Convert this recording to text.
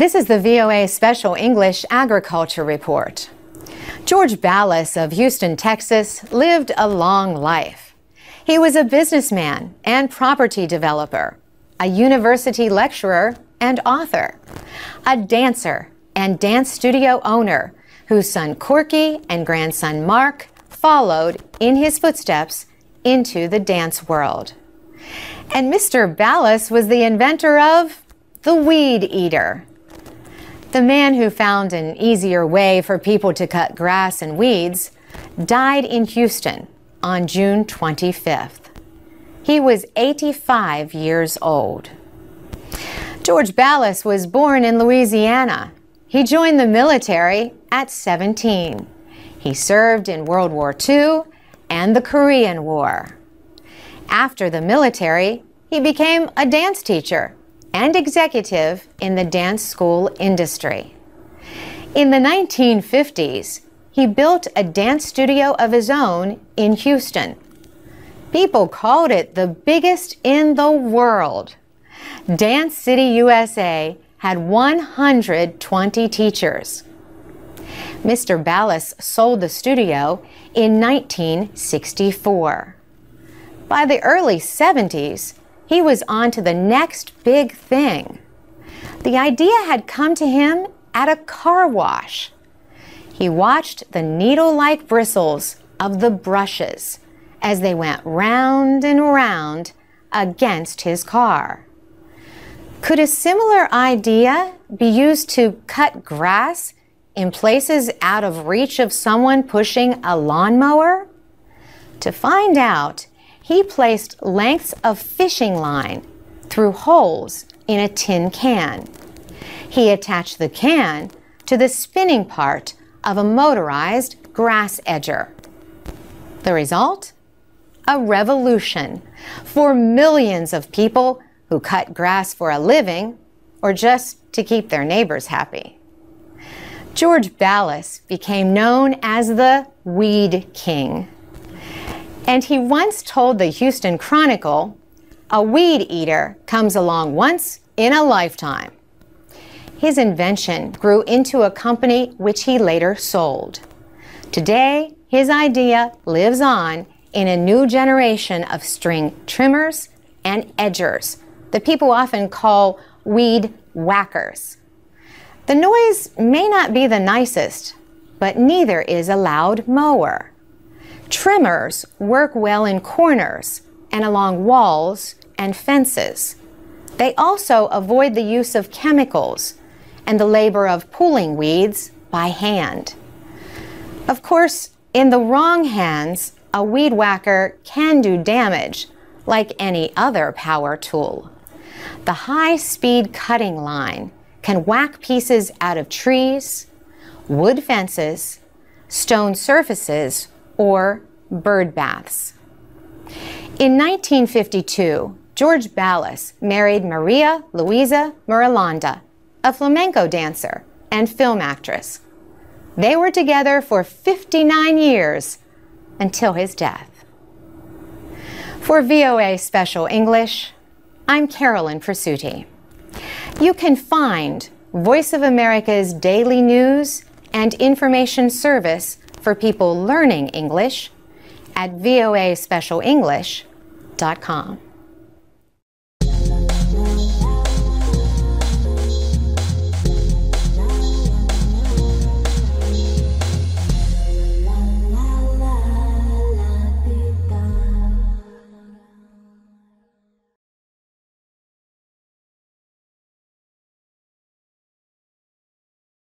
This is the VOA Special English Agriculture Report. George Ballas of Houston, Texas, lived a long life. He was a businessman and property developer, a university lecturer and author, a dancer and dance studio owner whose son Corky and grandson Mark followed in his footsteps into the dance world. And Mr. Ballas was the inventor of the weed eater. The man who found an easier way for people to cut grass and weeds died in Houston on June 25th. He was 85 years old. George Ballas was born in Louisiana. He joined the military at 17. He served in World War II and the Korean War. After the military, he became a dance teacher and executive in the dance school industry. In the 1950s, he built a dance studio of his own in Houston. People called it the biggest in the world. Dance City USA had 120 teachers. Mr. Ballas sold the studio in 1964. By the early 70s, he was on to the next big thing. The idea had come to him at a car wash. He watched the needle like bristles of the brushes as they went round and round against his car. Could a similar idea be used to cut grass in places out of reach of someone pushing a lawnmower? To find out, he placed lengths of fishing line through holes in a tin can. He attached the can to the spinning part of a motorized grass edger. The result? A revolution for millions of people who cut grass for a living or just to keep their neighbors happy. George Ballas became known as the Weed King. And he once told the Houston Chronicle, a weed eater comes along once in a lifetime. His invention grew into a company which he later sold. Today, his idea lives on in a new generation of string trimmers and edgers that people often call weed whackers. The noise may not be the nicest, but neither is a loud mower. Trimmers work well in corners and along walls and fences. They also avoid the use of chemicals and the labor of pulling weeds by hand. Of course, in the wrong hands, a weed whacker can do damage like any other power tool. The high speed cutting line can whack pieces out of trees, wood fences, stone surfaces, or bird baths. In 1952, George Ballas married Maria Luisa Marulanda, a flamenco dancer and film actress. They were together for 59 years until his death. For VOA Special English, I'm Carolyn Presutti. You can find Voice of America's daily news and information service for people learning English at voaspecialenglish.com.